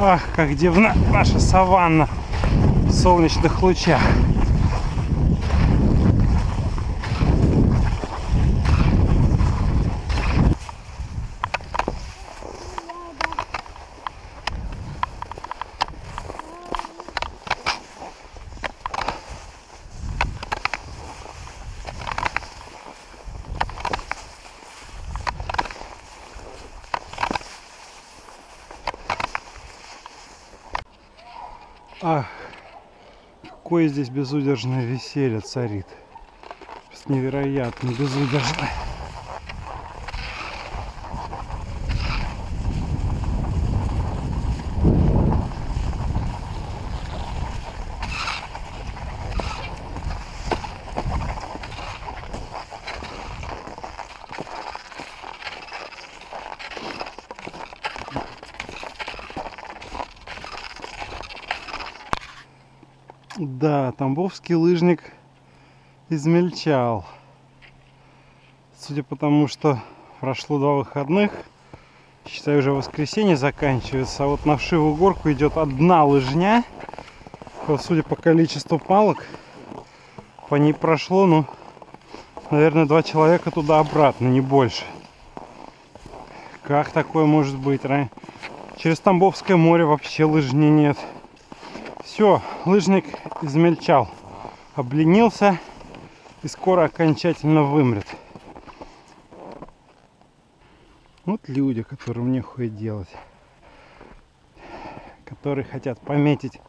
Ах, как дивна наша саванна в солнечных лучах. Ах, какое здесь безудержное веселье царит. Невероятно безудержное. Да, тамбовский лыжник измельчал. Судя по тому, что прошло два выходных, считай, уже воскресенье заканчивается, а вот на Вшивую горку идет одна лыжня. Судя по количеству палок, по ней прошло, ну, наверное, два человека туда-обратно, не больше. Как такое может быть? Через Тамбовское море вообще лыжни нет. Все, лыжник измельчал, обленился и скоро окончательно вымрет. Вот люди, которым нехуй делать. Которые хотят пометить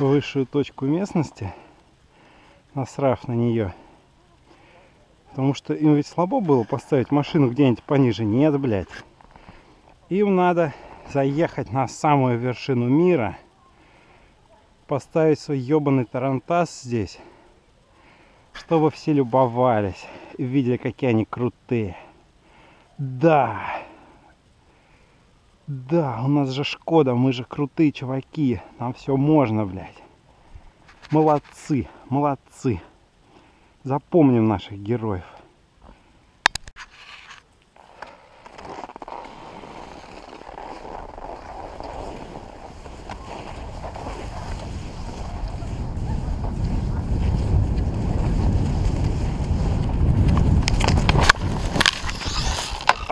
высшую точку местности, насрав на нее. Потому что им ведь слабо было поставить машину где-нибудь пониже. Нет, блядь. Им надо заехать на самую вершину мира – поставить свой ебаный тарантас здесь, чтобы все любовались и видели, какие они крутые. Да, да, у нас же Шкода, мы же крутые чуваки, нам все можно, блядь. Молодцы, молодцы. Запомним наших героев.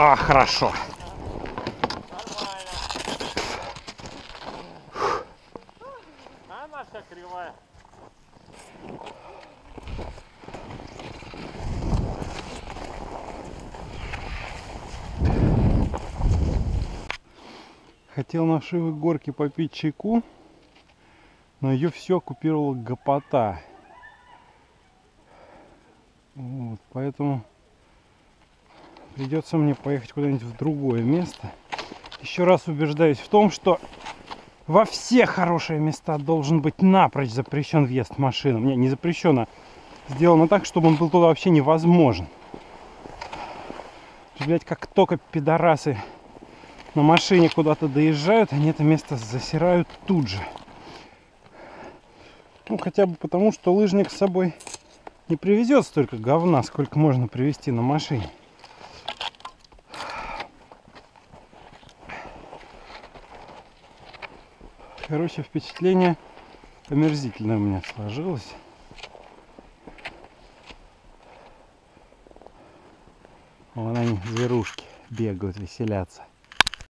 А, хорошо. Хотел на Шивой горке попить чайку, но ее все оккупировала гопота. Вот, поэтому придется мне поехать куда-нибудь в другое место. Еще раз убеждаюсь в том, что во все хорошие места должен быть напрочь запрещен въезд машинам. Не, не запрещено. Сделано так, чтобы он был туда вообще невозможен. Блять, как только пидорасы на машине куда-то доезжают, они это место засирают тут же. Ну, хотя бы потому, что лыжник с собой не привезет столько говна, сколько можно привезти на машине. Короче, впечатление омерзительное у меня сложилось. Вон они, зверушки, бегают, веселятся.